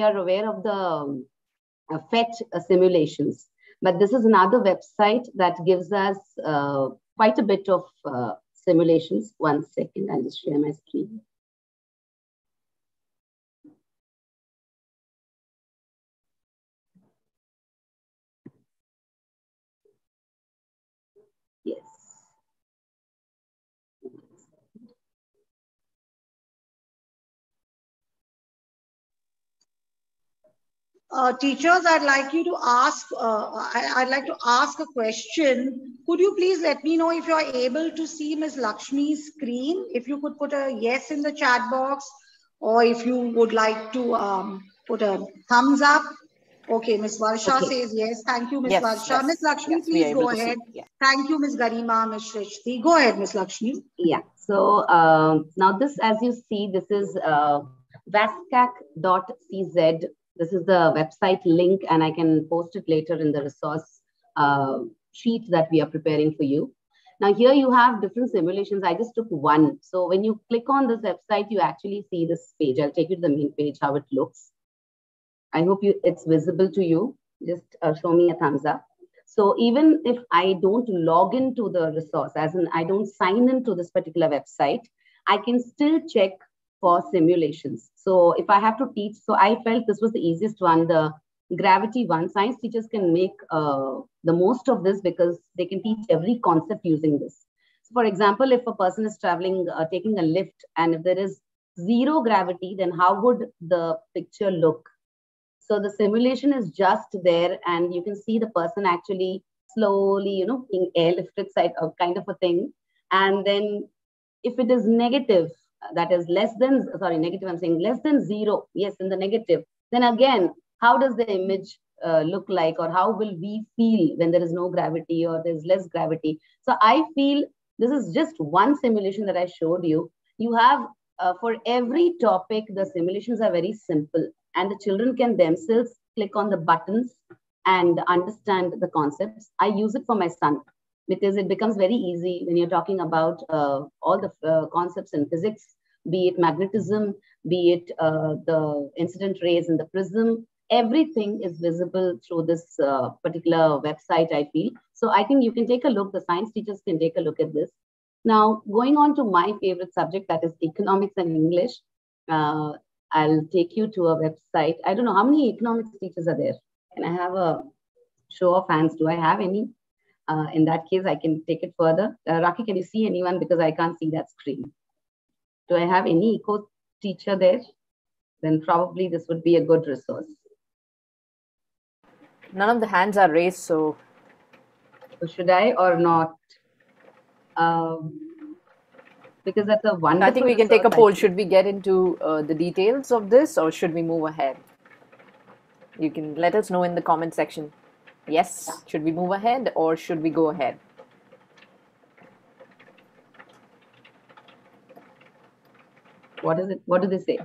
are aware of the um, uh, PhET uh, simulations, but this is another website that gives us uh, quite a bit of uh, simulations. One second, I'll just share my screen. Uh, teachers, I'd like you to ask, uh, I, would like to ask a question. Could you please let me know if you're able to see Ms. Lakshmi's screen? If you could put a yes in the chat box, or if you would like to um, put a thumbs up. Okay, Ms. Varsha okay. says yes. Thank you, Ms. Yes, Varsha. Yes, Ms. Lakshmi, yes, please go ahead. Yeah. Thank you, Ms. Garima, Ms. Shrishti. Go ahead, Ms. Lakshmi. Yeah. So um, now this, as you see, this is uh, vascak.cz this is the website link and I can post it later in the resource uh, sheet that we are preparing for you. Now here you have different simulations. I just took one. So when you click on this website, you actually see this page. I'll take you to the main page, how it looks. I hope you it's visible to you. Just uh, show me a thumbs up. So even if I don't log into the resource, as in I don't sign into this particular website, I can still check for simulations. So if I have to teach, so I felt this was the easiest one, the gravity one. Science teachers can make uh, the most of this because they can teach every concept using this. So for example, if a person is traveling, uh, taking a lift, and if there is zero gravity, then how would the picture look? So the simulation is just there, and you can see the person actually slowly, you know, being airlifted side or kind of a thing. And then if it is negative, that is less than, sorry, negative, I'm saying less than zero, yes, in the negative, then again, how does the image uh, look like or how will we feel when there is no gravity or there's less gravity? So I feel this is just one simulation that I showed you. You have, uh, for every topic, the simulations are very simple and the children can themselves click on the buttons and understand the concepts. I use it for my son because it becomes very easy when you're talking about uh, all the uh, concepts in physics, be it magnetism, be it uh, the incident rays in the prism. Everything is visible through this uh, particular website, I feel. So I think you can take a look, the science teachers can take a look at this. Now, going on to my favorite subject, that is economics and English, uh, I'll take you to a website. I don't know how many economics teachers are there. Can I have a show of hands? Do I have any? Uh, in that case, I can take it further. Uh, Rakhi, can you see anyone? Because I can't see that screen. Do I have any eco teacher there? Then probably this would be a good resource. None of the hands are raised, so. so should I or not? Um, because that's a wonderful. I think we can take a poll. Should we get into uh, the details of this, or should we move ahead? You can let us know in the comment section. Yes. Should we move ahead or should we go ahead? What is it? What do they say?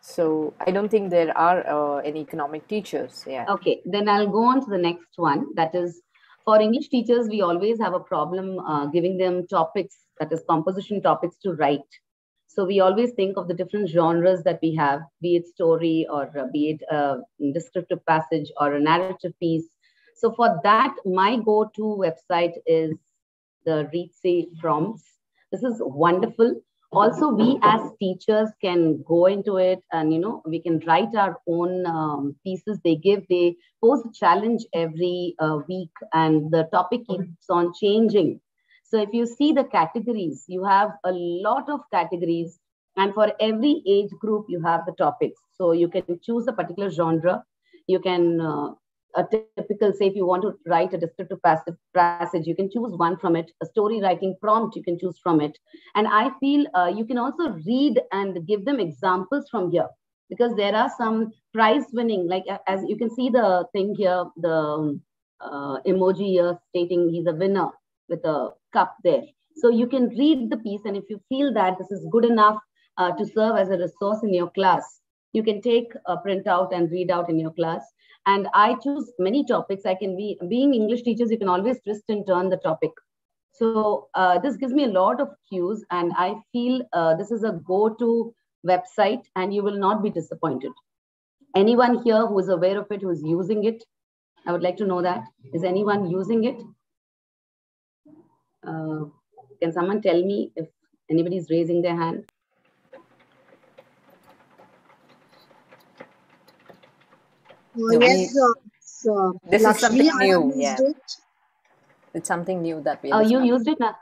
So I don't think there are uh, any economic teachers. Yeah. Okay, then I'll go on to the next one. That is, for English teachers, we always have a problem uh, giving them topics, that is composition topics to write. So we always think of the different genres that we have, be it story or uh, be it a descriptive passage or a narrative piece so for that, my go-to website is the Reedsy prompts. This is wonderful. Also, we as teachers can go into it and, you know, we can write our own um, pieces. They give, they pose a challenge every uh, week and the topic keeps on changing. So if you see the categories, you have a lot of categories and for every age group, you have the topics. So you can choose a particular genre. You can uh, a typical, say, if you want to write a descriptive passive passage, you can choose one from it. A story writing prompt, you can choose from it. And I feel uh, you can also read and give them examples from here because there are some prize winning, like as you can see the thing here, the um, uh, emoji here stating he's a winner with a cup there. So you can read the piece, and if you feel that this is good enough uh, to serve as a resource in your class, you can take a printout and read out in your class and I choose many topics. I can be being English teachers, you can always twist and turn the topic. So uh, this gives me a lot of cues, and I feel uh, this is a go-to website, and you will not be disappointed. Anyone here who is aware of it, who is using it? I would like to know that. Is anyone using it? Uh, can someone tell me if anybody is raising their hand? Uh, yes, so This is something new, yeah. it. It's something new that we Oh, you used it? now.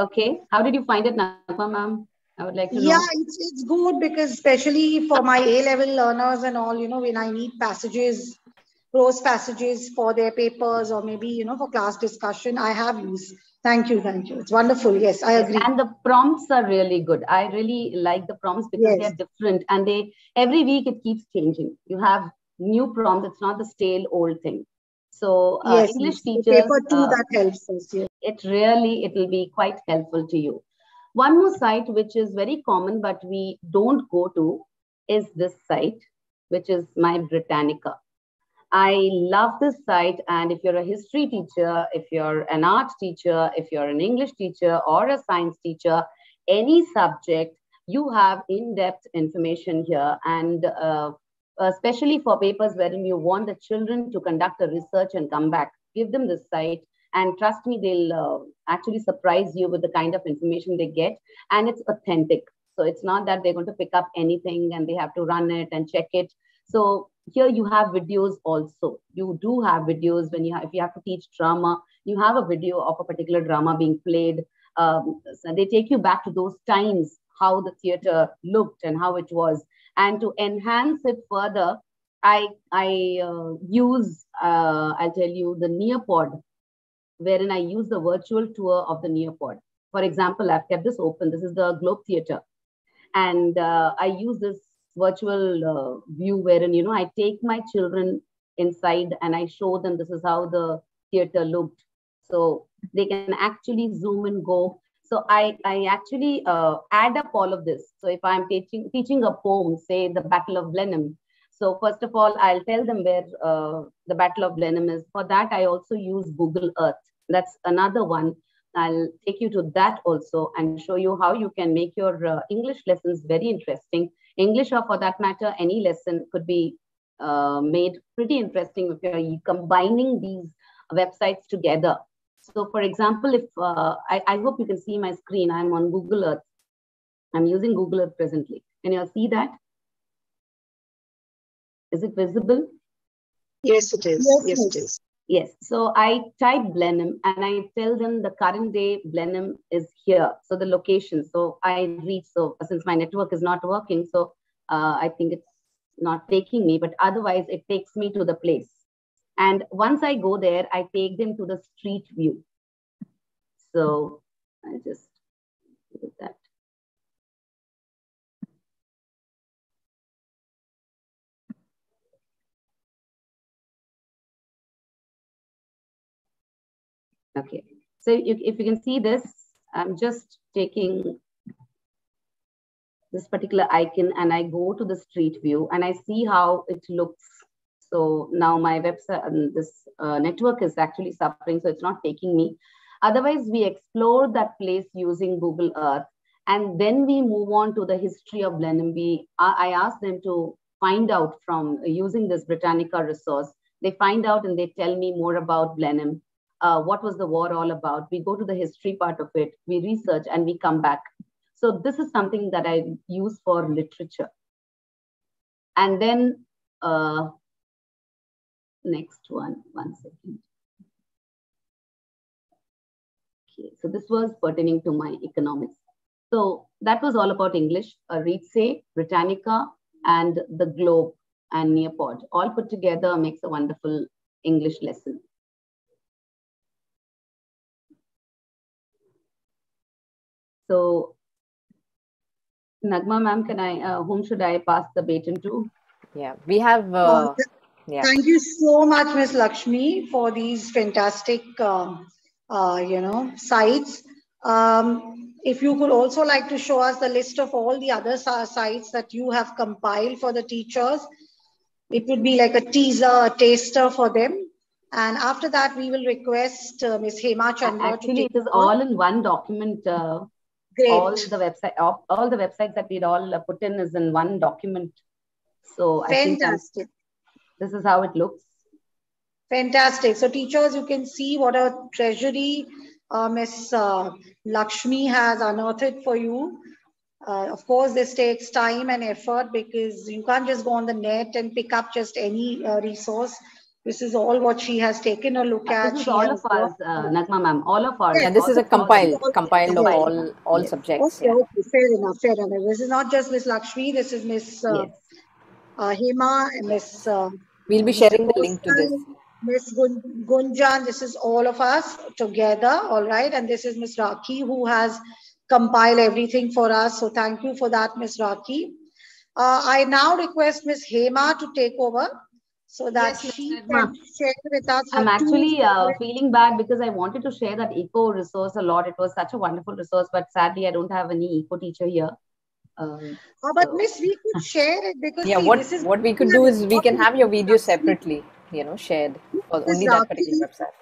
Okay. How did you find it, Nagma ma'am? I would like to Yeah, know. it's it's good because especially for my A level learners and all, you know, when I need passages, prose passages for their papers or maybe you know for class discussion, I have used. Thank you, thank you. It's wonderful. Yes, I agree. And the prompts are really good. I really like the prompts because Yes. they're different and they every week it keeps changing. You have new prompts. It's not the stale old thing. So uh, yes, English yes. Teachers, paper two uh, that helps us. Yes. it really it will be quite helpful to you. One more site which is very common but we don't go to is this site, which is My Britannica. I love this site. And if you're a history teacher, if you're an art teacher, if you're an English teacher or a science teacher, any subject, you have in depth information here. And uh, especially for papers wherein you want the children to conduct a research and come back, give them this site. And trust me, they'll uh, actually surprise you with the kind of information they get. And it's authentic. So it's not that they're going to pick up anything and they have to run it and check it. So here you have videos also. You do have videos when you have, if you have to teach drama, you have a video of a particular drama being played. Um, so they take you back to those times, how the theater looked and how it was. And to enhance it further, I I uh, use uh, I'll tell you the Nearpod, wherein I use the virtual tour of the Nearpod. For example, I've kept this open. This is the Globe Theatre, and uh, I use this virtual uh, view wherein you know I take my children inside and I show them this is how the theater looked, so they can actually zoom and go. So I I actually uh, add up all of this. So if I'm teaching teaching a poem, say the Battle of Blenheim, so first of all, I'll tell them where uh, the Battle of Blenheim is. For that, I also use Google Earth. That's another one. I'll take you to that also and show you how you can make your uh, English lessons very interesting. English, or for that matter, any lesson could be uh, made pretty interesting if you're combining these websites together. So, for example, if uh, I, I hope you can see my screen, I'm on Google Earth. I'm using Google Earth presently. Can you all see that? Is it visible? Yes, it is. Yes, Yes, yes. it is. Yes. So I type Blenheim and I tell them the current day Blenheim is here. So the location. So I reach. So since my network is not working, so uh, I think it's not taking me, but otherwise it takes me to the place. And once I go there, I take them to the street view. So I just do that. Okay. So you, if you can see this, I'm just taking this particular icon and I go to the street view and I see how it looks. So now my website, um, this uh, network is actually suffering, so it's not taking me. Otherwise, we explore that place using Google Earth. And then we move on to the history of Blenheim. I I ask them to find out from using this Britannica resource. They find out and they tell me more about Blenheim. Uh, what was the war all about? We go to the history part of it, we research, and we come back. So this is something that I use for literature. And then uh, next one, one second. Okay, so this was pertaining to my economics. So that was all about English, uh, Reedsy, Britannica, and the Globe and Nearpod. All put together makes a wonderful English lesson. So, Nagma ma'am, can I, uh, whom should I pass the baton to? Yeah, we have. Uh, th- yeah, Thank you so much, Ms. Lakshmi, for these fantastic, um, uh, you know, sites. Um, if you could also like to show us the list of all the other sites that you have compiled for the teachers, it would be like a teaser, a taster for them. And after that, we will request uh, Ms. Hema Chandra to Actually, it is all in one document. Uh, Great. all the website, all, all the websites that we'd all uh, put in is in one document. So I think Fantastic. This is how it looks. Fantastic. So teachers, you can see what a treasury uh, Miss uh, Lakshmi has unearthed for you. Uh, of course, this takes time and effort because you can't just go on the net and pick up just any uh, resource. This is all what she has taken a look at. This is She all of us, uh, Nagma ma'am, all of us. And this is a compiled, compiled of all, all Yes. subjects. Okay, Yeah. okay, fair enough, fair enough. This is not just Miss Lakshmi, this is Miss uh, Yes. Uh, Hema and Miss uh, We'll be sharing the link to this. Miss Gunjan, this is all of us together, all right? And this is Miss Rakhi who has compiled everything for us. So thank you for that, Miss Rakhi. Uh, I now request Miss Hema to take over so that Yes, she can share with us. I'm actually uh, feeling bad because I wanted to share that eco resource a lot. It was such a wonderful resource, but sadly, I don't have any eco teacher here. Um, Uh, but so- Miss, we could share it because Yeah, see, what this is what we could do is we can have your video separately, you know, shared for Miss only that particular website.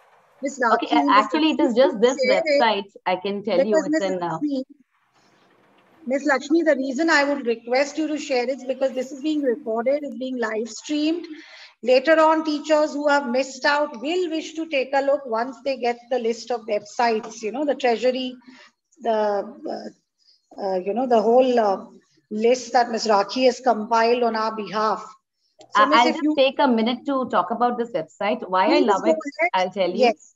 Miss okay, Rakhi, uh, actually, it is just this share it. website. I can tell you Because it's Miss in. Uh, Lakshmi, Miss Lakshmi, the reason I would request you to share is because this is being recorded, it's being live streamed. Later on, teachers who have missed out will wish to take a look once they get the list of websites, you know, the treasury, the, uh, uh, you know, the whole uh, list that Ms. Rakhi has compiled on our behalf. So, Miss, I'll if just you take a minute to talk about this website. Why I love it, ahead. I'll tell you. Yes.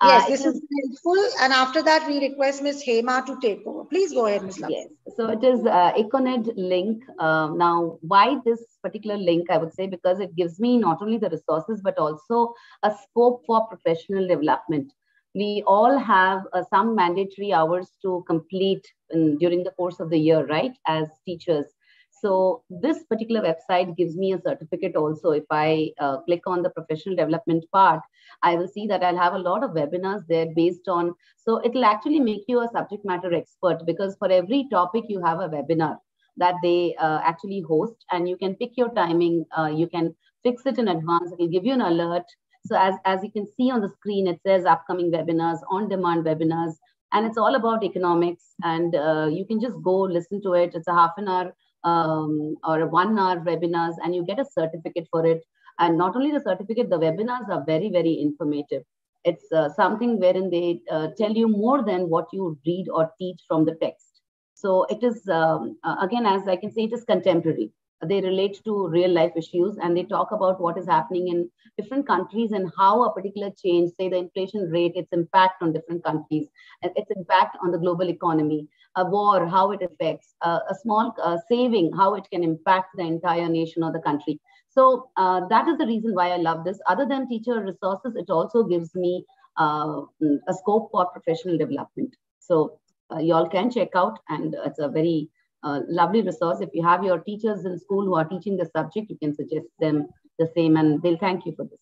Uh, Yes, this is helpful. And after that, we request Ms. Hema to take over. Please go ahead, Ms. Lakshmi. Yes, so it is uh, EconEdLink. Um, now, why this particular link? I would say because it gives me not only the resources but also a scope for professional development. We all have uh, some mandatory hours to complete in, during the course of the year, right? As teachers. So this particular website gives me a certificate also. If I uh, click on the professional development part, I will see that I'll have a lot of webinars there based on so it'll actually make you a subject matter expert because for every topic you have a webinar that they uh, actually host and you can pick your timing. Uh, you can fix it in advance. It will give you an alert. So as, as you can see on the screen, it says upcoming webinars, on-demand webinars, and it's all about economics. And uh, you can just go listen to it. It's a half an hour um, or a one hour webinars and you get a certificate for it. And not only the certificate, the webinars are very, very informative it's uh, something wherein they uh, tell you more than what you read or teach from the text so it is um, uh, again as i can say it is contemporary they relate to real life issues and they talk about what is happening in different countries and how a particular change say the inflation rate its impact on different countries its impact on the global economy a war how it affects uh, a small uh, saving how it can impact the entire nation or the country so uh, that is the reason why I love this. Other than teacher resources, it also gives me uh, a scope for professional development. So uh, y'all can check out, and it's a very uh, lovely resource. If you have your teachers in school who are teaching the subject, you can suggest them the same, and they'll thank you for this.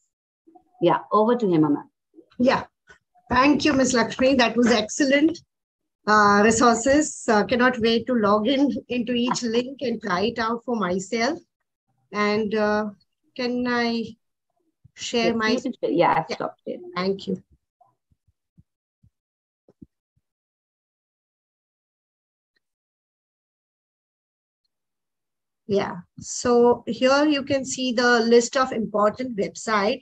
Yeah, over to him, ma'am. Yeah. Thank you, Ms. Lakshmi. That was excellent. Uh, resources. Uh, cannot wait to log in into each link and try it out for myself. And uh, can I share Yes, my? you can share. Yeah, I've Yeah. stopped it. Thank you. Yeah, so here you can see the list of important website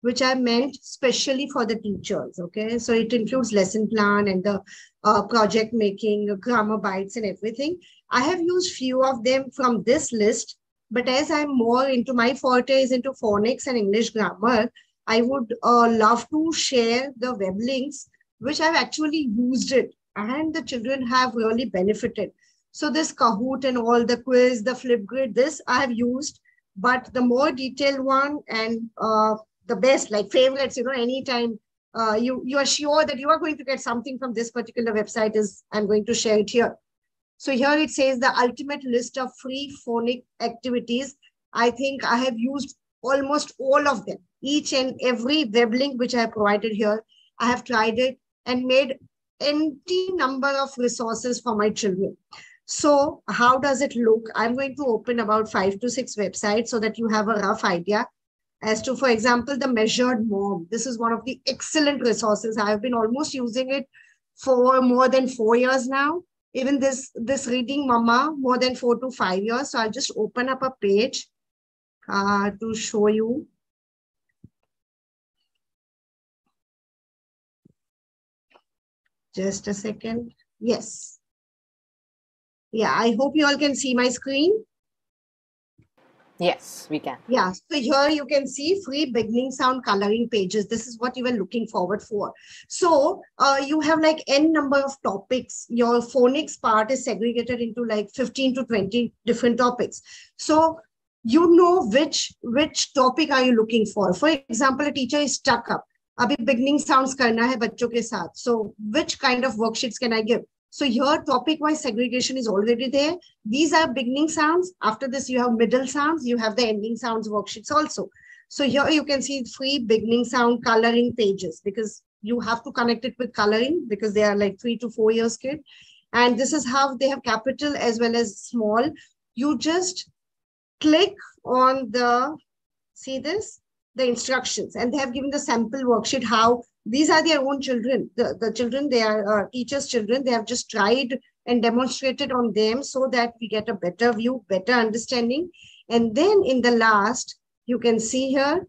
which are meant specially for the teachers. Okay, so it includes lesson plan and the uh, project making, grammar bites, and everything. I have used few of them from this list, but as I'm more into my forte is into phonics and English grammar, I would uh, love to share the web links which I've actually used it and the children have really benefited. So this Kahoot and all the quiz, the Flipgrid, this I have used, but the more detailed one and uh, the best, like favorites, you know, anytime uh, you you are sure that you are going to get something from this particular website is I'm going to share it here. So here it says the ultimate list of free phonic activities. I think I have used almost all of them. Each and every web link which I have provided here, I have tried it and made empty number of resources for my children. So how does it look? I'm going to open about five to six websites so that you have a rough idea as to, for example, the measured mom. This is one of the excellent resources. I have been almost using it for more than four years now. Even this, this reading mama, more than four to five years. So I'll just open up a page. uh, to show you. Just a second. Yes yeah i hope you all can see my screen. Yes we can. Yeah so here you can see free beginning sound coloring pages. This is what you were looking forward for. So uh, you have like n number of topics. Your phonics part is segregated into like 15 to 20 different topics. So you know which which topic are you looking for? For example a teacher is stuck up. abhi beginning sounds karna hai bachcho ke saath so which kind of worksheets can i give? So your topic-wise segregation is already there. These are beginning sounds. After this, you have middle sounds. You have the ending sounds worksheets also. So here you can see free beginning sound coloring pages because you have to connect it with coloring because they are like three to four years kid. And this is how they have capital as well as small. You just click on the, see this, the instructions and they have given the sample worksheet how these are their own children. The, the children they are uh, teachers children they have just tried and demonstrated on them so that we get a better view better understanding. And then in the last you can see here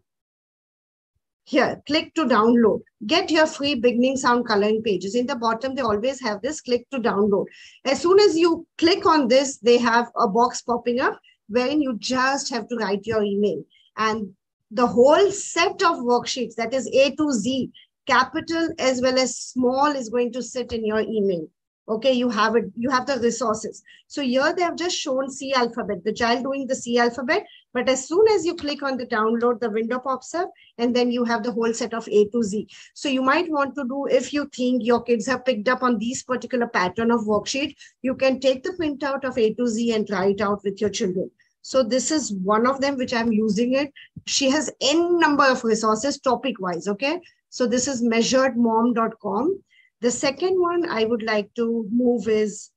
here click to download. Get your free beginning sound coloring pages. In the bottom they always have this click to download. As soon as you click on this they have a box popping up wherein you just have to write your email. And the whole set of worksheets that is a to z capital as well as small is going to sit in your email okay you have it you have the resources so here they have just shown c alphabet the child doing the c alphabet but as soon as you click on the download the window pops up and then you have the whole set of a to z so you might want to do if you think your kids have picked up on these particular pattern of worksheet you can take the printout of a to z and try it out with your children so this is one of them which I'm using it. She has n number of resources topic wise. Okay. So this is measuredmom.com. The second one I would like to move is,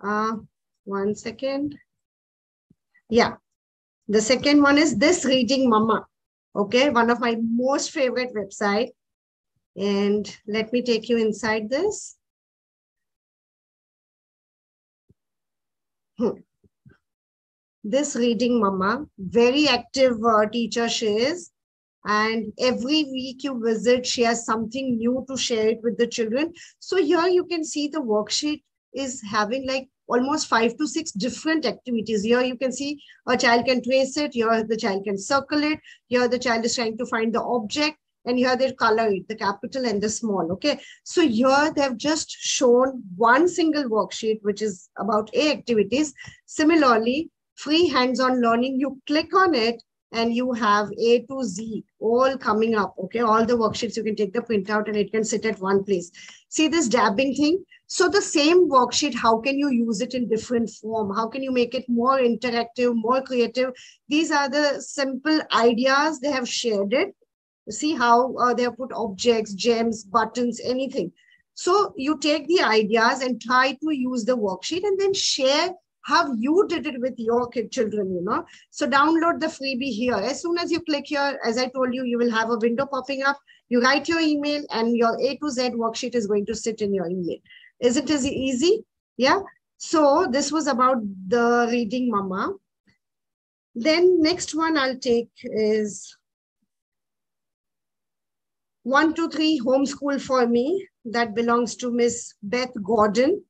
uh, one second. Yeah. The second one is this reading mama. Okay. One of my most favorite website. And let me take you inside this. Hmm this reading mama, very active uh, teacher she is. And every week you visit, she has something new to share it with the children. So here you can see the worksheet is having like almost five to six different activities. Here you can see a child can trace it. Here the child can circle it. Here the child is trying to find the object and here they color it, the capital and the small, okay? So here they have just shown one single worksheet, which is about A activities. Similarly, free hands-on learning, you click on it and you have A to Z all coming up. Okay, all the worksheets, you can take the printout and it can sit at one place. See this dabbing thing? So the same worksheet, how can you use it in different form? How can you make it more interactive, more creative? These are the simple ideas they have shared it. See how uh, they have put objects, gems, buttons, anything. So you take the ideas and try to use the worksheet and then share how you did it with your kid children, you know. So download the freebie here. As soon as you click here, as I told you, you will have a window popping up. You write your email and your A to Z worksheet is going to sit in your email. Is it as easy? Yeah. So this was about the reading mama. Then next one I'll take is one, two, three homeschool for me. That belongs to Miss Beth Gorden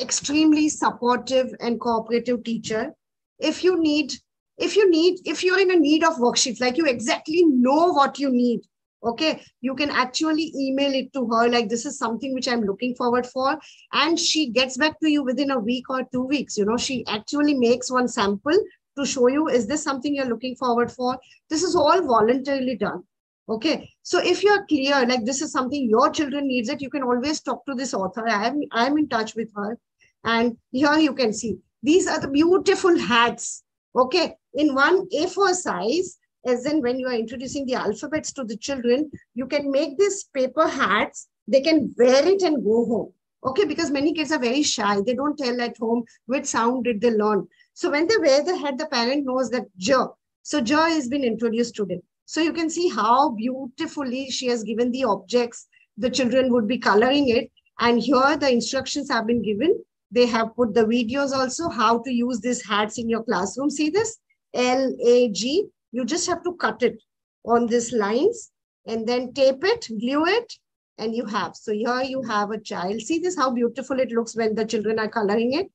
extremely supportive and cooperative teacher if you need if you need if you're in a need of worksheets like you exactly know what you need okay you can actually email it to her like this is something which i'm looking forward for and she gets back to you within a week or two weeks you know she actually makes one sample to show you is this something you're looking forward for this is all voluntarily done Okay. So if you're clear, like this is something your children needs it, you can always talk to this author. I'm, I'm in touch with her. And here you can see, these are the beautiful hats. Okay. In one A4 size, as in when you are introducing the alphabets to the children, you can make these paper hats. They can wear it and go home. Okay, because many kids are very shy. They don't tell at home which sound did they learn. So when they wear the hat, the parent knows that J. So J has been introduced to them. So you can see how beautifully she has given the objects. The children would be coloring it. And here the instructions have been given. They have put the videos also, how to use these hats in your classroom. See this? L-A-G. You just have to cut it on these lines and then tape it, glue it, and you have. So here you have a child. See this, how beautiful it looks when the children are coloring it.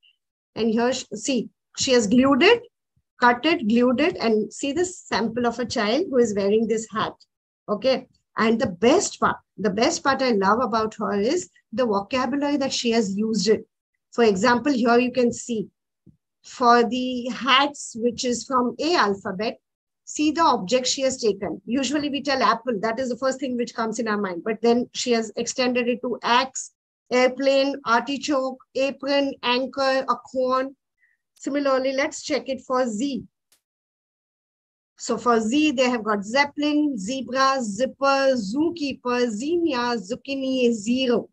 And here, see, she has glued it, cut it, glued it, and see this sample of a child who is wearing this hat. Okay. And the best part, the best part I love about her is the vocabulary that she has used it. For example, here you can see for the hats, which is from A alphabet, see the object she has taken. Usually we tell apple, that is the first thing which comes in our mind. But then she has extended it to axe, airplane, artichoke, apron, anchor, a corn. Similarly, let's check it for Z. So for Z, they have got Zeppelin, Zebra, Zipper, Zookeeper, Zinnia, Zucchini, Zero.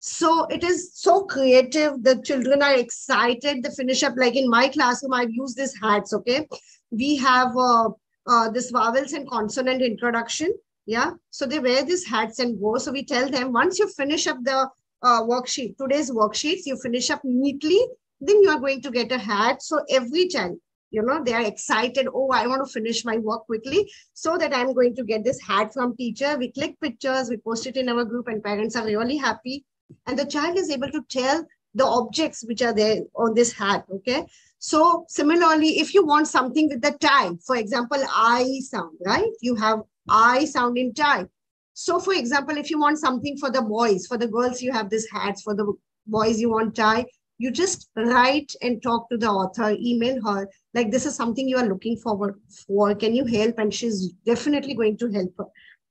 So it is so creative. The children are excited. They finish up like in my classroom. I've used these hats. Okay, we have uh, uh, this vowels and consonant introduction. Yeah, so they wear these hats and go. So we tell them once you finish up the uh, worksheet, today's worksheets, you finish up neatly, then you are going to get a hat. So every child, you know, they are excited. Oh, I want to finish my work quickly so that I'm going to get this hat from teacher. We click pictures, we post it in our group, and parents are really happy and the child is able to tell the objects which are there on this hat okay? So similarly if you want something with the tie for example i sound right? You have i sound in tie. So for example if you want something for the boys for the girls you have this hats for the boys you want tie. You just write and talk to the author email her like this is something you are looking forward for. Can you help? And she's definitely going to help her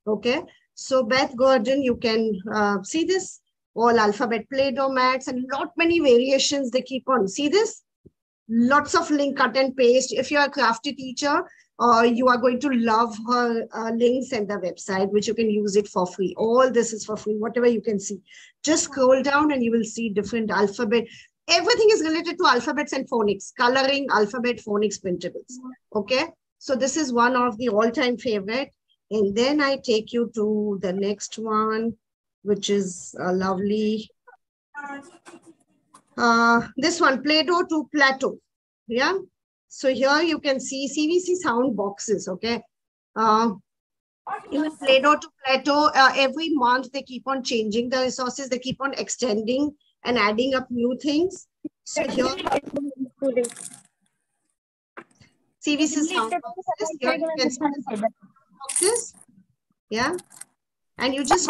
okay? So beth gorden you can uh, see this all alphabet play-doh mats and lot many variations they keep on. See this? Lots of link cut and paste. If you're a crafty teacher, uh, you are going to love her uh, links and the website, which you can use it for free. All this is for free, whatever you can see. Just scroll down and you will see different alphabet. Everything is related to alphabets and phonics, coloring, alphabet, phonics, printables. Okay. So this is one of the all-time favorite. And then I take you to the next one which is a lovely. Uh, this one, Playdough to Plato. Yeah. So here you can see CVC sound boxes. Okay. Uh, Playdough to Plato, uh, every month they keep on changing the resources. They keep on extending and adding up new things. So here, CVC sound boxes. Here you can see boxes. Yeah and you just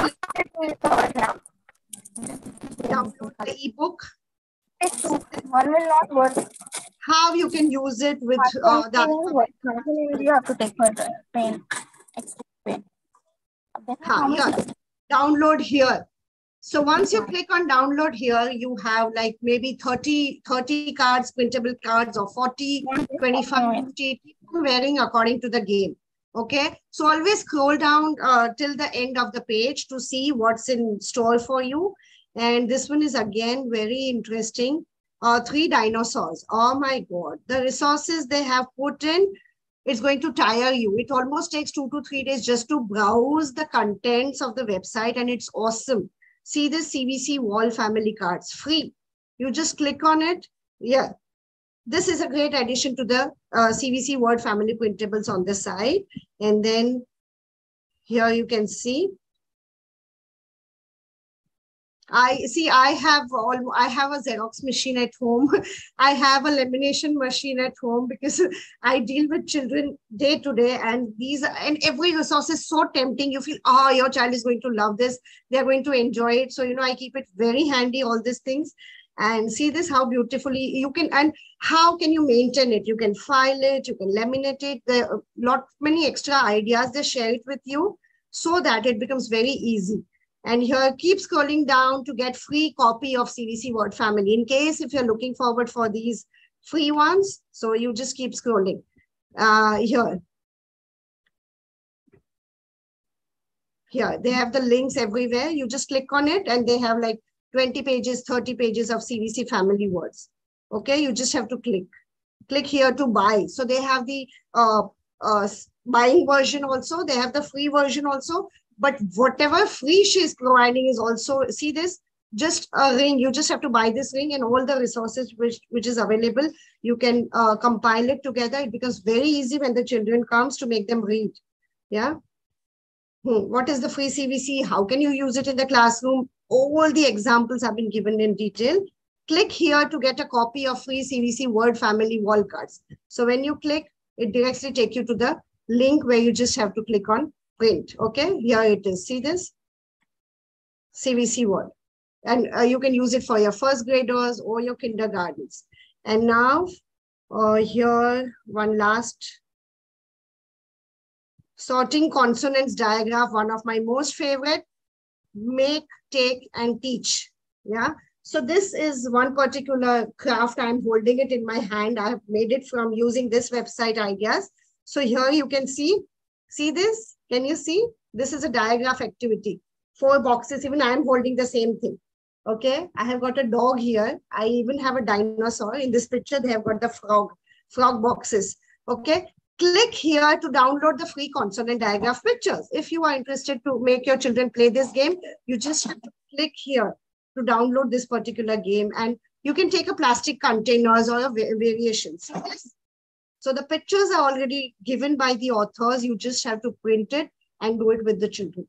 download the ebook. One will not work. How you can use it with uh, the you have to take for pain. Huh, yeah. Download here. So once you click on download here, you have like maybe 30, 30 cards, printable cards or 40, 25, 50, varying according to the game. Okay, so always scroll down uh, till the end of the page to see what's in store for you. And this one is again very interesting. Uh, three dinosaurs. Oh my God. The resources they have put in, it's going to tire you. It almost takes two to three days just to browse the contents of the website and it's awesome. See this CVC wall family cards, free. You just click on it. Yeah, this is a great addition to the uh, CVC word family printables on the side. And then here you can see I see I have all I have a Xerox machine at home. I have a lamination machine at home because I deal with children day to day and these and every resource is so tempting. You feel, oh, your child is going to love this. They're going to enjoy it. So, you know, I keep it very handy, all these things and see this how beautifully you can and how can you maintain it? You can file it you can laminate it. There are lot many extra ideas they share it with you so that it becomes very easy. And here keep scrolling down to get free copy of cvc word family in case if you're looking forward for these free ones. So you just keep scrolling uh here. Here they have the links everywhere. You just click on it and they have like 20 pages, 30 pages of CVC family words. Okay, you just have to click. Click here to buy. So they have the uh, uh, buying version also. They have the free version also. But whatever free she is providing is also, see this, just a ring. You just have to buy this ring and all the resources which, which is available. You can uh, compile it together. It becomes very easy when the children comes to make them read. Yeah. Hmm. What is the free CVC? How can you use it in the classroom? All the examples have been given in detail. Click here to get a copy of free CVC word family wall cards. So when you click, it directly take you to the link where you just have to click on print. Okay, here it is. See this? CVC word. And uh, you can use it for your first graders or your kindergartens. And now uh, here, one last sorting consonants diagram, one of my most favorite, make, take, and teach. Yeah. So this is one particular craft. I'm holding it in my hand. I have made it from using this website ideas. So here you can see, see this? Can you see? This is a diagraph activity. Four boxes, even I am holding the same thing. Okay, I have got a dog here. I even have a dinosaur. In this picture, they have got the frog, frog boxes. Okay, click here to download the free consonant diagraph pictures. If you are interested to make your children play this game, you just have to click here to download this particular game and you can take a plastic containers or a variations. So the pictures are already given by the authors. You just have to print it and do it with the children.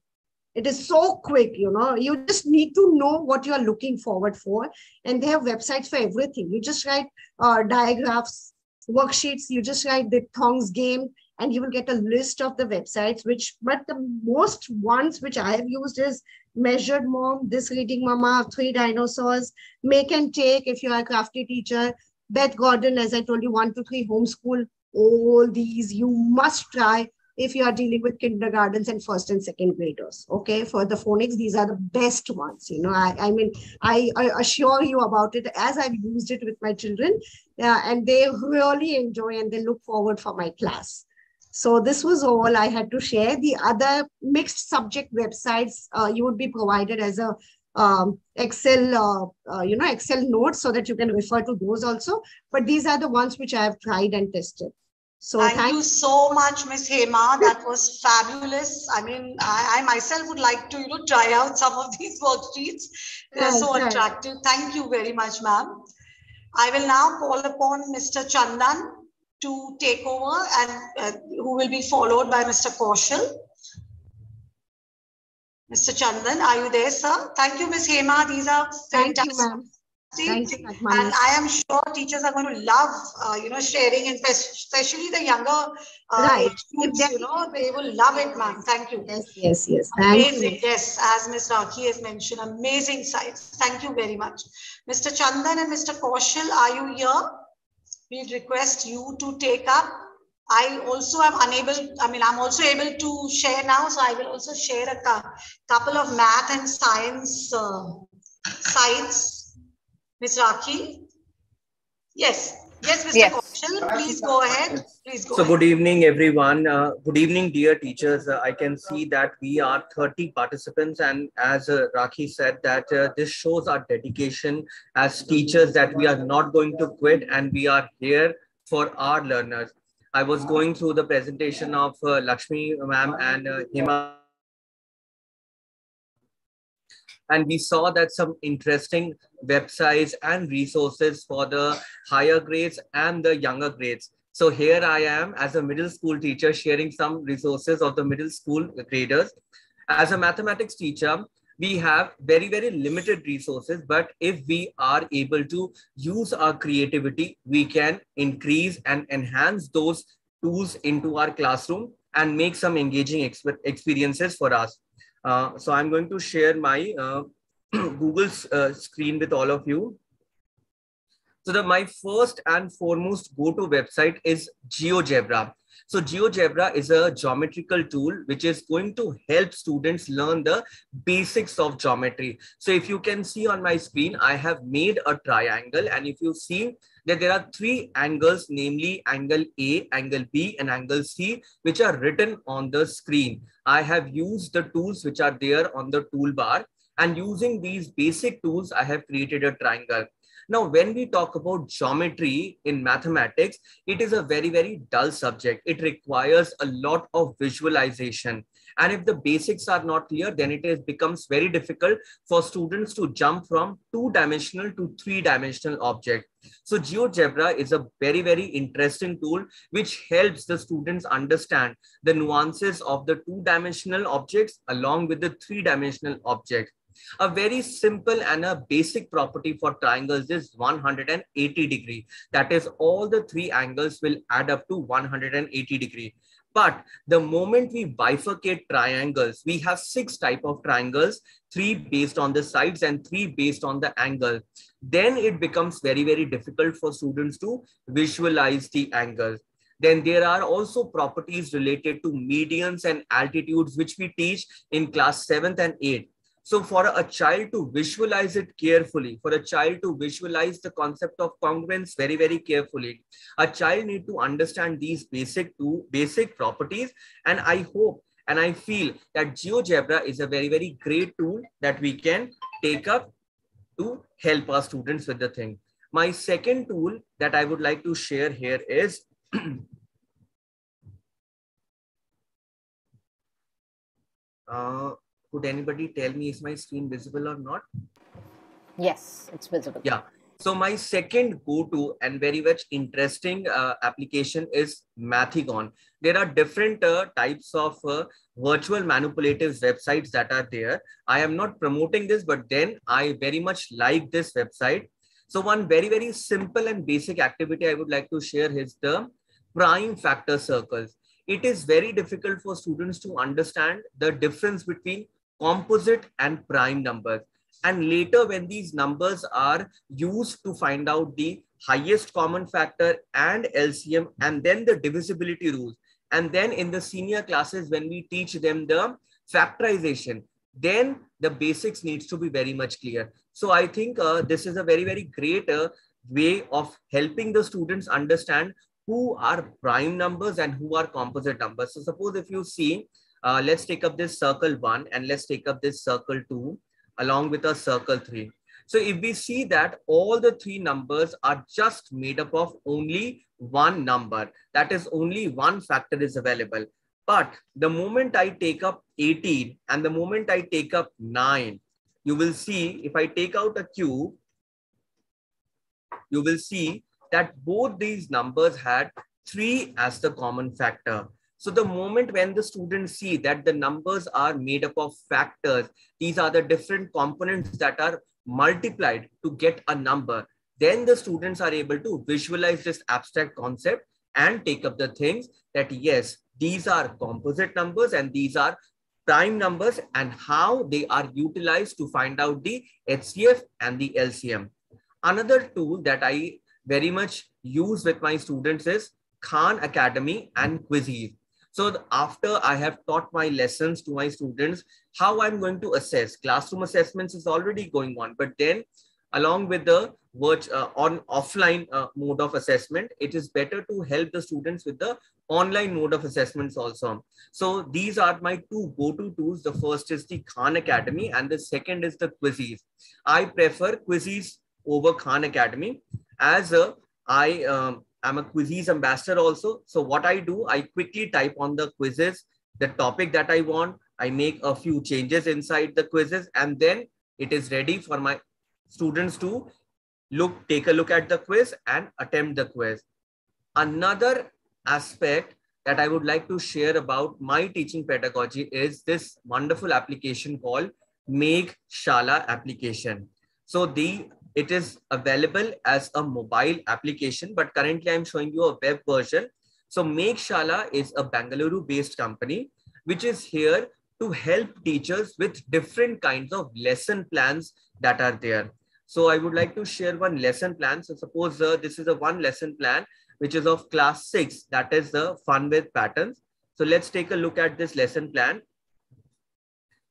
It is so quick, you know, you just need to know what you are looking forward for. And they have websites for everything. You just write uh, diagraphs, worksheets, you just write the Thongs game and you will get a list of the websites, which, but the most ones which I have used is Measured Mom, This Reading Mama, Three Dinosaurs, Make and Take if you are a crafty teacher, Beth Gorden, as I told you, one to three homeschool, all these you must try if you are dealing with kindergartens and first and second graders. Okay, for the phonics, these are the best ones. You know, I, I mean, I, I assure you about it as I've used it with my children, uh, and they really enjoy and they look forward for my class. So this was all I had to share. The other mixed subject websites uh, you would be provided as a um, Excel, uh, uh, you know, Excel notes so that you can refer to those also. But these are the ones which I have tried and tested. So thank thanks. you so much, Miss Hema. That was fabulous. I mean, I, I, myself would like to, you know, try out some of these worksheets. They're so right. attractive. Thank you very much, ma'am. I will now call upon Mr. Chandan to take over and uh, who will be followed by Mr. Kaushal. Mr. Chandan, are you there, sir? Thank you, Ms. Hema. These are fantastic. Thank you, Thank you, and I am sure teachers are going to love, uh, you know, sharing, and especially the younger uh, right. students. You know, they will love it, ma'am. Thank you. Yes, yes, yes. Amazing. Yes, as Ms. Rakhi has mentioned, amazing sites. Thank you very much, Mr. Chandan and Mr. Kaushal. Are you here? We request you to take up. I also am unable. I mean, I'm also able to share now, so I will also share a couple of math and science uh, sites Ms. Rakhi? Yes. Yes, Mr. Yes. Kaushal, please go ahead. Please go so, ahead. good evening, everyone. Uh, good evening, dear teachers. Uh, I can see that we are 30 participants, and as uh, Rakhi said, that uh, this shows our dedication as teachers that we are not going to quit and we are here for our learners. I was going through the presentation of uh, Lakshmi ma'am and uh, and we saw that some interesting websites and resources for the higher grades and the younger grades. So here I am as a middle school teacher sharing some resources of the middle school graders. As a mathematics teacher, we have very, very limited resources, but if we are able to use our creativity, we can increase and enhance those tools into our classroom and make some engaging experiences for us. Uh, so I'm going to share my uh, Google's uh, screen with all of you. So the, my first and foremost go-to website is GeoGebra. So GeoGebra is a geometrical tool which is going to help students learn the basics of geometry. So if you can see on my screen, I have made a triangle and if you see that there are three angles, namely angle A, angle B and angle C, which are written on the screen. I have used the tools which are there on the toolbar and using these basic tools, I have created a triangle. Now, when we talk about geometry in mathematics, it is a very, very dull subject. It requires a lot of visualization. And if the basics are not clear, then it is, becomes very difficult for students to jump from two-dimensional to three-dimensional object. So GeoGebra is a very, very interesting tool which helps the students understand the nuances of the two-dimensional objects along with the three-dimensional object. A very simple and a basic property for triangles is 180 degree. That is all the three angles will add up to 180 degree. But the moment we bifurcate triangles, we have six type of triangles, three based on the sides and three based on the angle. Then it becomes very, very difficult for students to visualize the angles. Then there are also properties related to medians and altitudes, which we teach in class 7th and 8th. So for a child to visualize it carefully, for a child to visualize the concept of congruence very, very carefully, a child need to understand these basic two basic properties. And I hope and I feel that GeoGebra is a very, very great tool that we can take up to help our students with the thing. My second tool that I would like to share here is uh, could anybody tell me is my screen visible or not? Yes, it's visible. Yeah. So my second go-to and very much interesting uh, application is Mathigon. There are different uh, types of uh, virtual manipulative websites that are there. I am not promoting this, but then I very much like this website. So one very, very simple and basic activity I would like to share is the prime factor circles. It is very difficult for students to understand the difference between composite and prime numbers. And later when these numbers are used to find out the highest common factor and LCM and then the divisibility rules. And then in the senior classes, when we teach them the factorization, then the basics needs to be very much clear. So I think uh, this is a very, very great uh, way of helping the students understand who are prime numbers and who are composite numbers. So suppose if you see uh, let's take up this circle one and let's take up this circle two along with a circle three. So if we see that all the three numbers are just made up of only one number, that is only one factor is available. But the moment I take up 18 and the moment I take up 9, you will see if I take out a cube, you will see that both these numbers had 3 as the common factor. So the moment when the students see that the numbers are made up of factors, these are the different components that are multiplied to get a number, then the students are able to visualize this abstract concept and take up the things that yes, these are composite numbers and these are prime numbers and how they are utilized to find out the HCF and the LCM. Another tool that I very much use with my students is Khan Academy and Quizizz. So after I have taught my lessons to my students, how I'm going to assess classroom assessments is already going on, but then along with the uh, on offline uh, mode of assessment, it is better to help the students with the online mode of assessments also. So these are my two go-to tools. The first is the Khan Academy and the second is the Quizizz. I prefer Quizizz over Khan Academy as I. um, I'm a Quizizz ambassador also. So what I do, I quickly type on the Quizizz, the topic that I want. I make a few changes inside the Quizizz and then it is ready for my students to look, take a look at the quiz and attempt the quiz. Another aspect that I would like to share about my teaching pedagogy is this wonderful application called Megh Shala application. So the it is available as a mobile application, but currently I'm showing you a web version. So Megh Shala is a Bangalore based company, which is here to help teachers with different kinds of lesson plans that are there. So I would like to share one lesson plan. So suppose uh, this is a one lesson plan, which is of class six, that is the fun with patterns. So let's take a look at this lesson plan.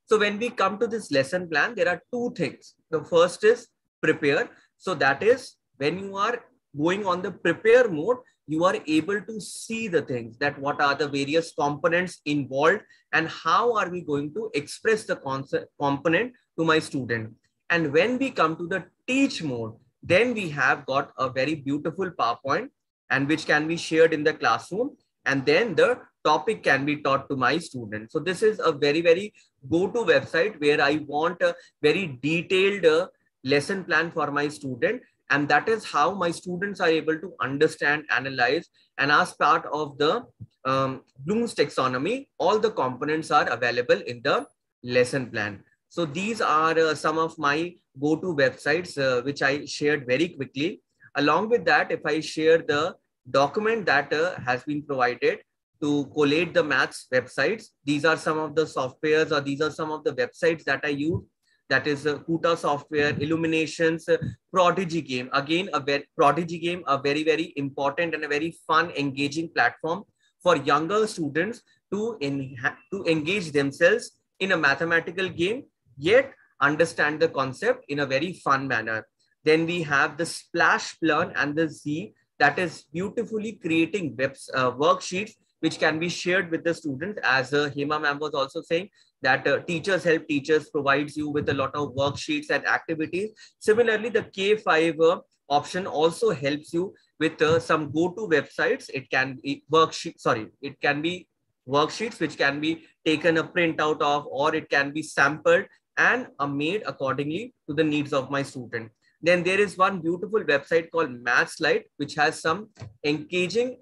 So when we come to this lesson plan, there are two things. The first is prepare. So that is when you are going on the prepare mode, you are able to see the things that what are the various components involved and how are we going to express the concept component to my student. And when we come to the teach mode, Then we have got a very beautiful PowerPoint and which can be shared in the classroom. And then the topic can be taught to my students. So this is a very, very go-to website where I want a very detailed uh, lesson plan for my student. And that is how my students are able to understand, analyze, and as part of the um, Bloom's taxonomy, all the components are available in the lesson plan. So these are uh, some of my go-to websites, uh, which I shared very quickly. Along with that, if I share the document that uh, has been provided to collate the maths websites, these are some of the softwares or these are some of the websites that I use. That is uh, Kuta software, Illuminations, uh, Prodigy game. Again, a very, Prodigy game, a very, very important and a very fun, engaging platform for younger students to, in, to engage themselves in a mathematical game, yet understand the concept in a very fun manner. Then we have the Splash Learn and the Z that is beautifully creating webs, uh, worksheets which can be shared with the students. As uh, Hema ma'am was also saying, that uh, teachers help teachers provides you with a lot of worksheets and activities. Similarly, the K5 uh, option also helps you with uh, some go-to websites. It can be worksheet, sorry, it can be worksheets which can be taken a printout of or it can be sampled and are made accordingly to the needs of my student. Then there is one beautiful website called MathSlide, which has some engaging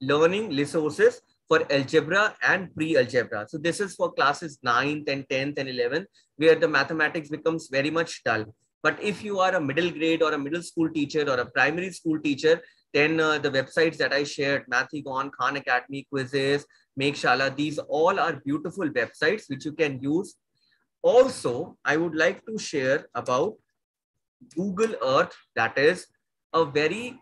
learning resources for algebra and pre-algebra. So this is for classes 9th and 10th and 11th, where the mathematics becomes very much dull. But if you are a middle grade or a middle school teacher or a primary school teacher, then uh, the websites that I shared, Mathigon, Khan Academy, Quizizz, Megh Shala, these all are beautiful websites which you can use. Also, I would like to share about Google Earth. That is a very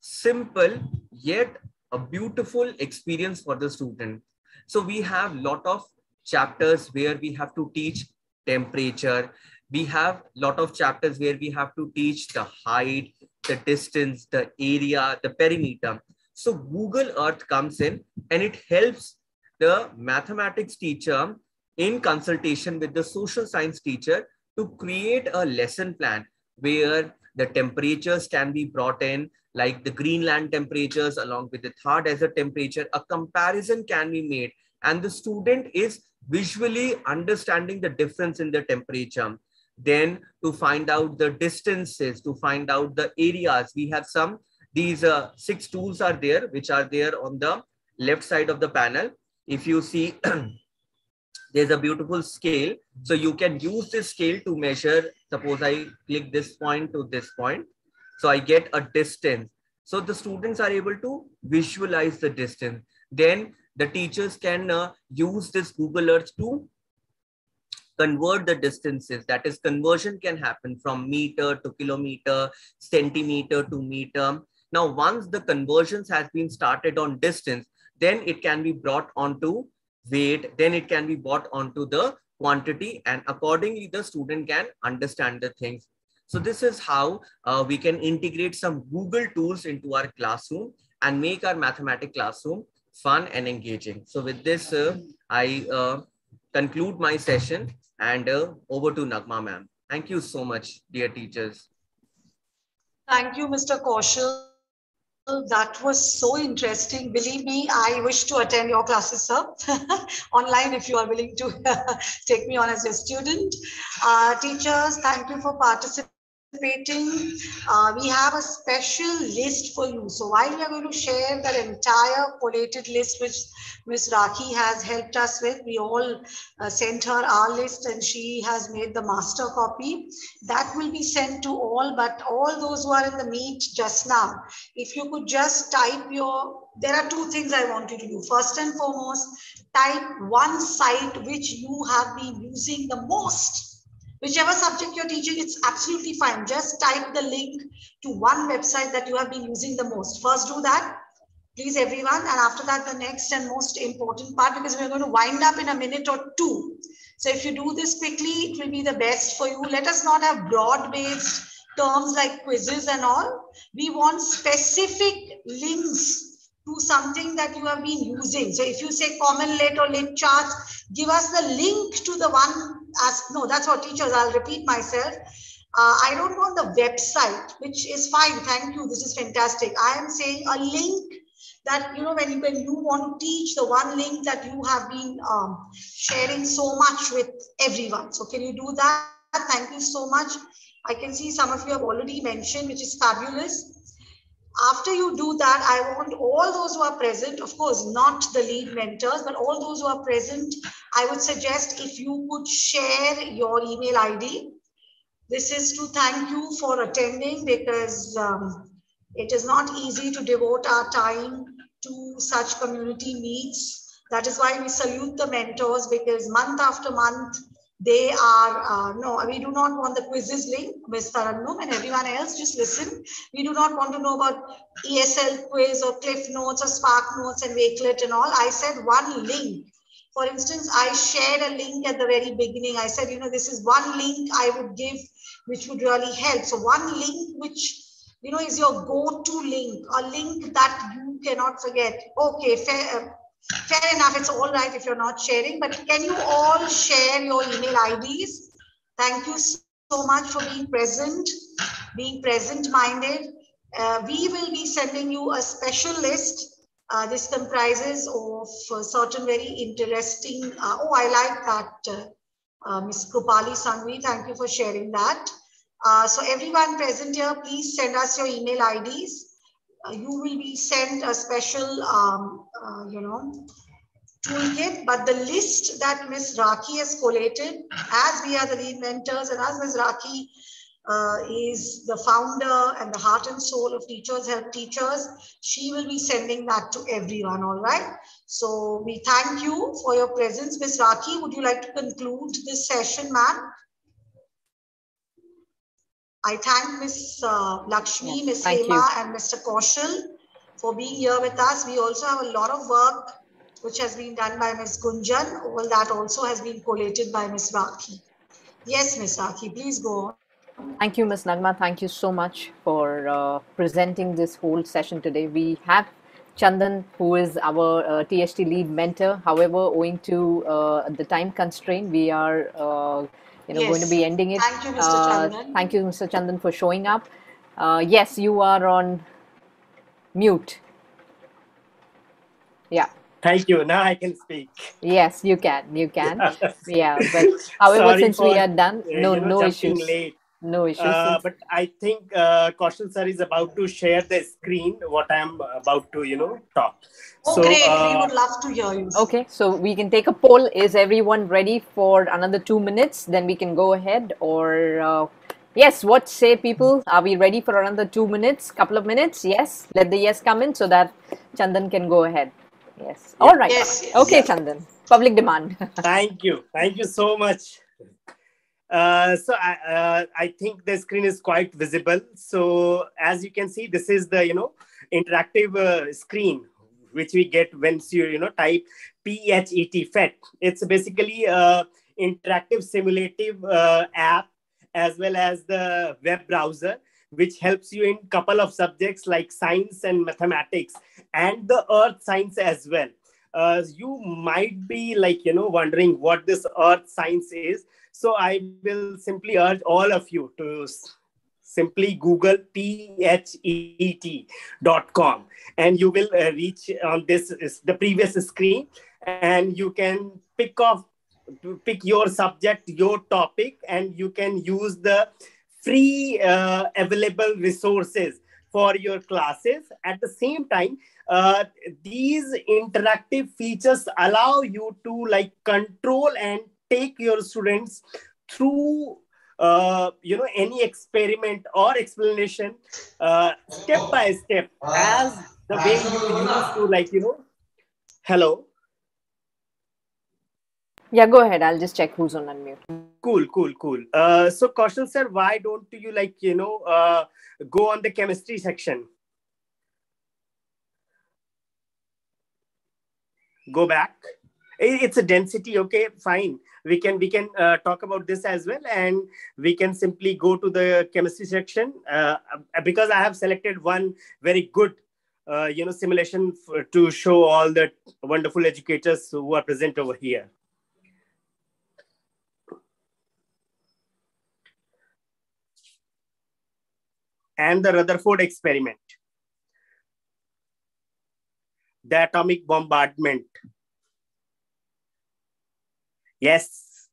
simple yet a beautiful experience for the student. So we have a lot of chapters where we have to teach temperature. We have a lot of chapters where we have to teach the height, the distance, the area, the perimeter. So Google Earth comes in and it helps the mathematics teacher in consultation with the social science teacher to create a lesson plan where the temperatures can be brought in, like the Greenland temperatures along with the Thar desert temperature, a comparison can be made. And the student is visually understanding the difference in the temperature. Then to find out the distances, to find out the areas, we have some, these uh, six tools are there, which are there on the left side of the panel. If you see there's a beautiful scale. So you can use this scale to measure, suppose I click this point to this point. So I get a distance. So the students are able to visualize the distance. Then the teachers can uh, use this Google Earth to convert the distances. That is conversion can happen from meter to kilometer, centimeter to meter. Now, once the conversions has been started on distance, then it can be brought onto weight, then it can be brought onto the quantity and accordingly the student can understand the things. So this is how uh, we can integrate some Google tools into our classroom and make our mathematics classroom fun and engaging. So with this, uh, I uh, conclude my session and uh, over to Nagma ma'am. Thank you so much, dear teachers. Thank you, Mr. Kaushal. That was so interesting. Believe me, I wish to attend your classes, sir. Online, if you are willing to take me on as a student. Uh, teachers, thank you for participating participating. Uh, we have a special list for you. So while we are going to share that entire collated list, which Ms. Rakhi has helped us with, we all uh, sent her our list and she has made the master copy. That will be sent to all, but all those who are in the meet just now, if you could just type your, there are two things I want you to do. First and foremost, type one site which you have been using the most Whichever subject you're teaching, it's absolutely fine. Just type the link to one website that you have been using the most. First do that, please everyone. And after that, the next and most important part, because we're going to wind up in a minute or two. So if you do this quickly, it will be the best for you. Let us not have broad-based terms like quizzes and all. We want specific links to something that you have been using. So if you say common lit or LitCharts, give us the link to the one as no, that's what teachers, I'll repeat myself. Uh, I don't want the website, which is fine. Thank you. This is fantastic. I am saying a link that you know when you, when you want to teach the one link that you have been um, sharing so much with everyone. So can you do that? Thank you so much. I can see some of you have already mentioned, which is fabulous after you do that, I want all those who are present, of course, not the lead mentors, but all those who are present, I would suggest if you could share your email ID. This is to thank you for attending because um, it is not easy to devote our time to such community meets. That is why we salute the mentors because month after month, they are, uh, no, we do not want the Quizizz link, Ms. Tarannum and everyone else, just listen. We do not want to know about ESL quiz or Cliff Notes or Spark Notes and Wakelet and all. I said one link. For instance, I shared a link at the very beginning. I said, you know, this is one link I would give, which would really help. So one link which, you know, is your go-to link, a link that you cannot forget. Okay, fair, Fair enough, it's all right if you're not sharing, but can you all share your email IDs? Thank you so much for being present, being present-minded. Uh, we will be sending you a special list. Uh, this comprises of uh, certain very interesting, uh, oh, I like that, uh, uh, Ms. Krupali Sangvi, thank you for sharing that. so everyone present here, please send us your email IDs uh, you will be sent a special, um, uh, you know, toolkit. But the list that Ms. Rakhi has collated, as we are the lead mentors and as Ms. Rakhi uh, is the founder and the heart and soul of Teachers Help Teachers, she will be sending that to everyone, all right? So we thank you for your presence. Ms. Rakhi, would you like to conclude this session, ma'am? I thank Ms. Uh, Lakshmi, Ms. Hema, and Mr. Kaushal for being here with us. We also have a lot of work which has been done by Ms. Gunjan. All that also has been collated by Ms. Rakhi. Yes, Ms. Rakhi, please go on. Thank you, Ms. Nagma. Thank you so much for uh, presenting this whole session today. We have Chandan, who is our uh, THT lead mentor. However, owing to uh, the time constraint, we are uh, you know, yes. going to be ending it. Thank you, Mr. Uh, Chandan. Thank you, Mr. Chandan, for showing up. Uh, yes, you are on mute. Yeah. Thank you. Now I can speak. Yes, you can. You can. yeah, but however, Sorry since we are done, no, you know, no issues. Late. No issues. Uh, but I think uh, Kaushal sir is about to share the screen. What I am about to, you know, talk. Oh, so, great. Uh, we would love to hear you. Okay, so we can take a poll. Is everyone ready for another two minutes? Then we can go ahead. Or uh, yes, what say people? Are we ready for another two minutes? Couple of minutes? Yes. Let the yes come in so that Chandan can go ahead. Yes. All right. Yes, yes, okay, yes. Chandan. Public demand. Thank you. Thank you so much. Uh, so I, uh, I think the screen is quite visible. So as you can see, this is the you know interactive uh, screen which we get once you you know type PHET FET. It's basically a interactive simulative uh, app as well as the web browser which helps you in couple of subjects like science and mathematics and the earth science as well. Uh, you might be like you know wondering what this earth science is so I will simply urge all of you to simply Google phet.com and you will uh, reach on this the previous screen and you can pick off pick your subject your topic and you can use the free uh, available resources for your classes. At the same time uh, these interactive features allow you to like control and take your students through uh, you know any experiment or explanation uh, step by step as the way you used to like you know hello yeah go ahead. I'll just check who's on unmute. Cool cool cool. Uh, so Kaushal sir why don't you like you know uh, go on the chemistry section? Go back. It's a density okay fine. We can we can uh, talk about this as well and we can simply go to the chemistry section. Uh, because i have selected one very good uh, you know simulation to show all the wonderful educators who are present over here and the Rutherford experiment. The atomic bombardment. Yes,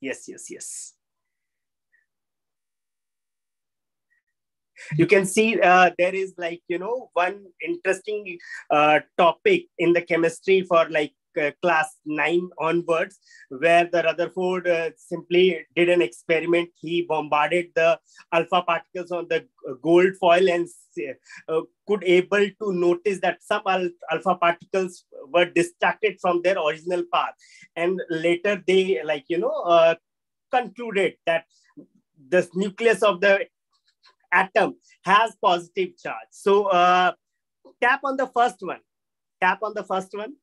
yes, yes, yes. you can see uh, there is like you know one interesting uh, topic in the chemistry for like class 9 onwards where the rutherford uh, simply did an experiment he bombarded the alpha particles on the gold foil and uh, could able to notice that some al alpha particles were distracted from their original path and later they like you know uh, concluded that the nucleus of the atom has positive charge. So uh, tap on the first one. Tap on the first one.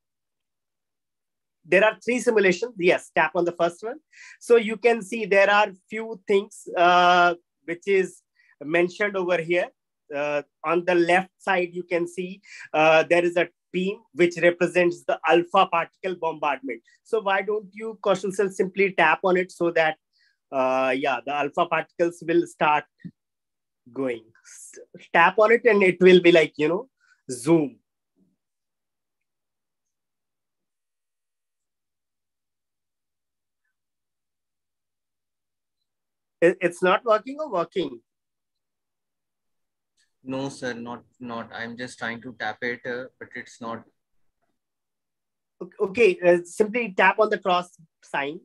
There are three simulations. Yes, tap on the first one. So you can see there are few things uh, which is mentioned over here. Uh, on the left side, you can see uh, there is a beam which represents the alpha particle bombardment. So why don't you, Kaushal Sir, simply tap on it so that, uh, yeah, the alpha particles will start going. Tap on it and it will be like, you know, zoom. It's not working or working? No, sir, not not. I'm just trying to tap it, uh, but it's not. Okay, uh, simply tap on the cross sign.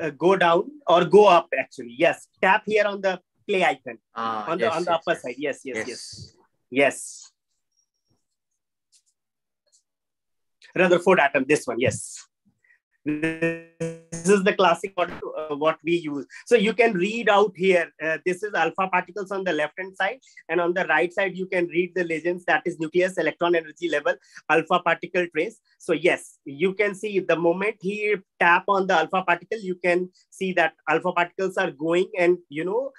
uh, go down or go up actually. Yes, tap here on the play icon ah, on yes, the on the yes, upper yes. side. Yes, yes, yes, Yes. yes. Rutherford atom. This one. Yes. This is the classic what, uh, what we use. So you can read out here. Uh, this is alpha particles on the left hand side, and on the right side you can read the legends. That is nucleus, electron energy level, alpha particle trace. So yes, you can see the moment he tap on the alpha particle, you can see that alpha particles are going, and you know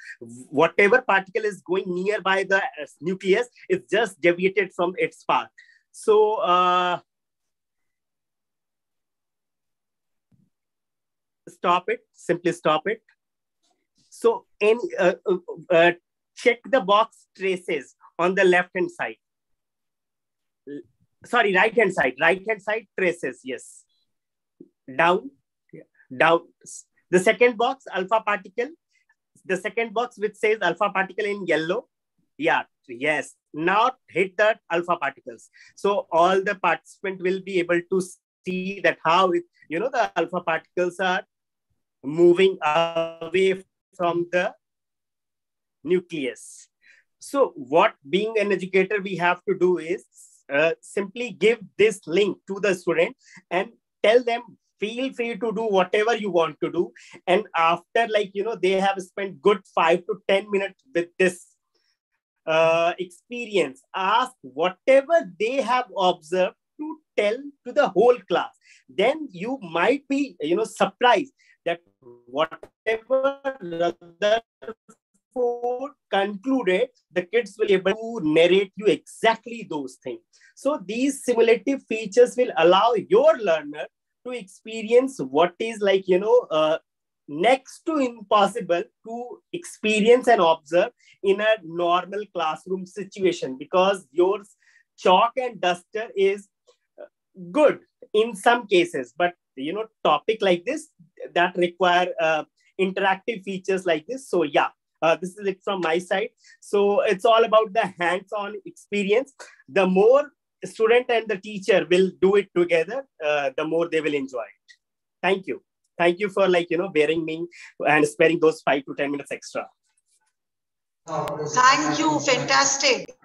whatever particle is going nearby the uh, nucleus is just deviated from its path. So. Uh, stop it simply stop it. So in uh, uh, uh, check the box traces on the left hand side. Sorry right hand side right hand side traces yes. Down down. The second box alpha particle. The second box which says alpha particle in yellow. Yeah yes. Not hit the alpha particles. So all the participant will be able to see that how it you know the alpha particles are moving away from the nucleus. So what being an educator we have to do is uh, simply give this link to the student and tell them feel free to do whatever you want to do. And after like you know they have spent good 5 to 10 minutes with this uh, experience ask whatever they have observed to tell to the whole class. Then you might be you know surprised whatever Rutherford concluded, the kids will be able to narrate you exactly those things. So these simulative features will allow your learner to experience what is like, you know, uh, next to impossible to experience and observe in a normal classroom situation because your chalk and duster is good in some cases but you know topic like this that require uh, interactive features like this. So yeah uh, this is it from my side. So it's all about the hands-on experience. The more student and the teacher will do it together uh, the more they will enjoy it. Thank you. Thank you for like you know bearing me and sparing those five to ten minutes extra. Thank you. Fantastic.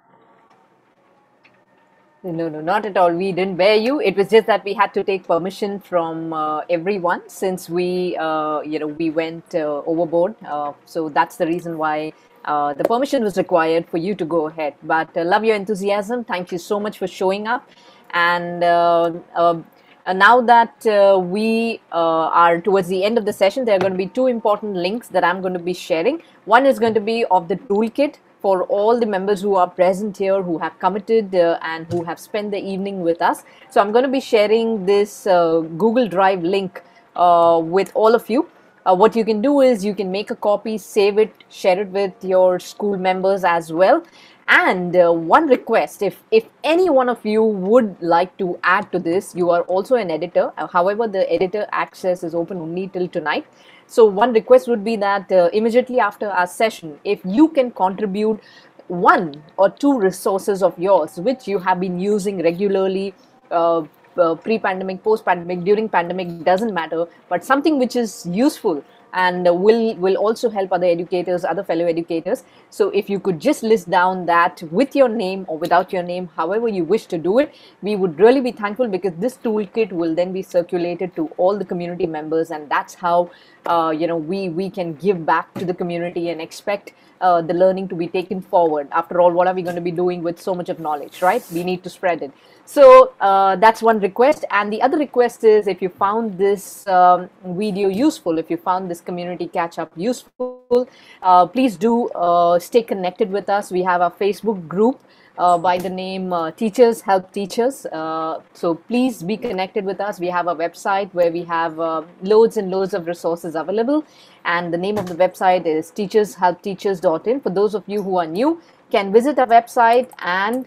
No, no, not at all. We didn't bear you. It was just that we had to take permission from uh, everyone since we, uh, you know, we went uh, overboard. Uh, so that's the reason why uh, the permission was required for you to go ahead. But uh, love your enthusiasm. Thank you so much for showing up. And now that we are towards the end of the session, there are going to be two important links that I'm going to be sharing. One is going to be of the toolkit for all the members who are present here, who have committed uh, and who have spent the evening with us. So I'm going to be sharing this uh, Google Drive link uh, with all of you. uh, what you can do is you can make a copy, save it, share it with your school members as well. And uh, one request if, if any one of you would like to add to this, you are also an editor. Uh, however, the editor access is open only till tonight. So, one request would be that uh, immediately after our session, if you can contribute one or two resources of yours which you have been using regularly uh, uh, pre-pandemic post-pandemic during pandemic doesn't matter but something which is useful and will will also help other educators other fellow educators. So if you could just list down that with your name or without your name however you wish to do it we would really be thankful because this toolkit will then be circulated to all the community members and that's how uh, you know we we can give back to the community and expect uh, the learning to be taken forward. After all what are we going to be doing with so much of knowledge right? We need to spread it. So uh, that's one request. And the other request is if you found this um, video useful if you found this community catch up useful uh, please do uh, stay connected with us. We have our facebook group uh, by the name uh, Teachers Help Teachers. Uh, so please be connected with us. We have a website where we have uh, loads and loads of resources available. And the name of the website is teachershelpteachers.in. For those of you who are new, can visit our website and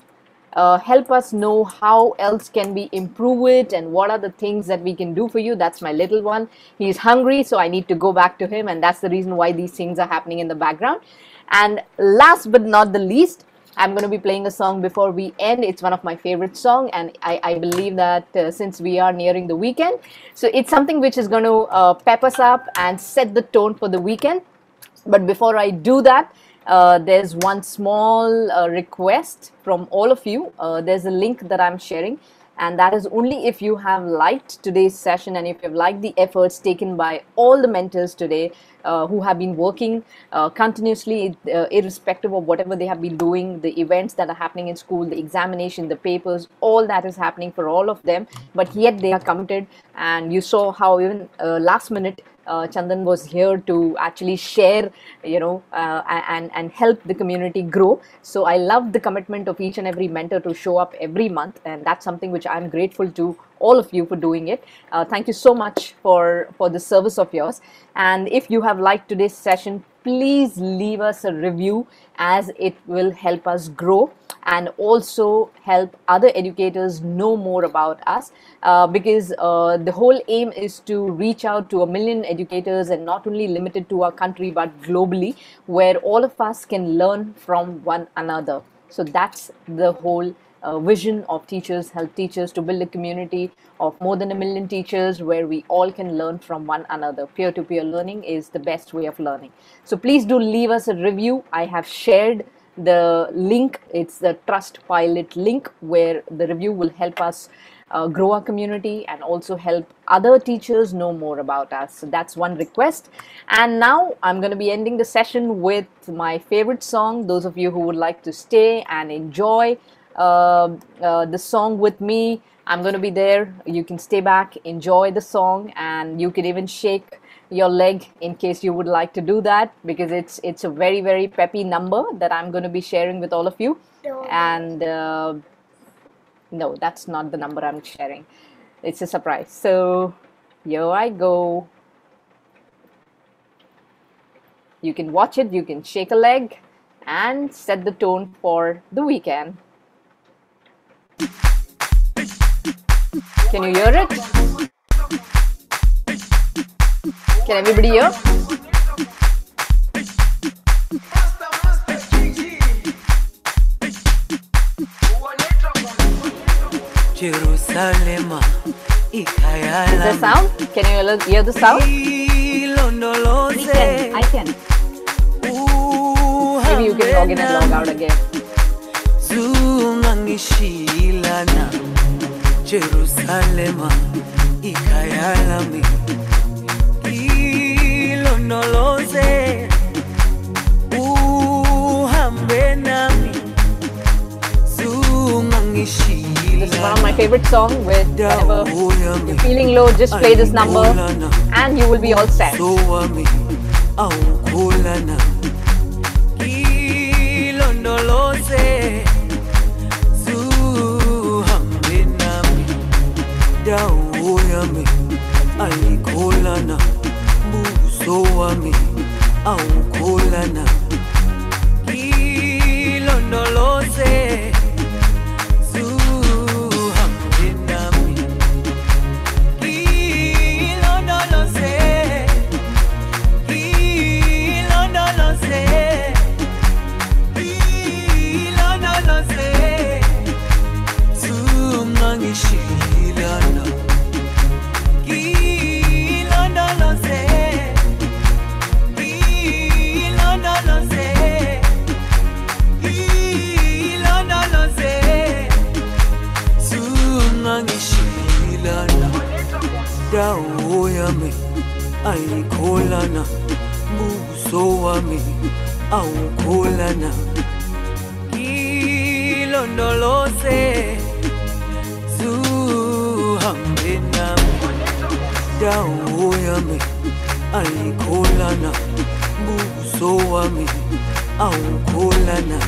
uh, help us know how else can we improve it and what are the things that we can do for you that's my little one he's hungry so i need to go back to him and that's the reason why these things are happening in the background and last but not the least I'm going to be playing a song before we end. It's one of my favorite songs, and I, I believe that uh, since we are nearing the weekend, so it's something which is going to uh, pep us up and set the tone for the weekend. But before I do that, uh, there's one small uh, request from all of you. Uh, there's a link that I'm sharing and that is only if you have liked today's session and if you have liked the efforts taken by all the mentors today uh, who have been working uh, continuously uh, irrespective of whatever they have been doing the events that are happening in school the examination the papers all that is happening for all of them. But yet they are committed. And you saw how even uh, last minute uh, Chandan was here to actually share, you know, uh, and and help the community grow. So I love the commitment of each and every mentor to show up every month, and that's something which I'm grateful to all of you for doing it. Uh, thank you so much for for the service of yours. And if you have liked today's session, please leave us a review as it will help us grow and also help other educators know more about us uh, because uh, the whole aim is to reach out to a million educators and not only limited to our country but globally where all of us can learn from one another. So that's the whole uh, vision of teachers help teachers to build a community of more than a million teachers where we all can learn from one another. Peer-to-peer learning is the best way of learning. So please do leave us a review. I have shared the link it's the trust pilot link where the review will help us uh, grow our community and also help other teachers know more about us. So that's one request. And now i'm going to be ending the session with my favorite song. Those of you who would like to stay and enjoy uh, uh, the song with me i'm going to be there. You can stay back enjoy the song and you can even shake your leg in case you would like to do that because it's it's a very very peppy number that I'm going to be sharing with all of you. And uh, no that's not the number I'm sharing. It's a surprise. So here I go. You can watch it you can shake a leg and set the tone for the weekend. Can you hear it can everybody hear? Jerusalem, Is there sound? Can you hear the sound? I can. I can. Maybe you can log in and log out again. Jerusalem, ikayalami unoloze uhambe nami This is one of my favorite songs with whenever you're feeling low, just play this number and you will be all set. dawo yami ayikholana buso wami awukholana ilondoloze zuhambe wami awukholana ilondoloze zuhambe nami dawo yami ayikholana buso wami awukholana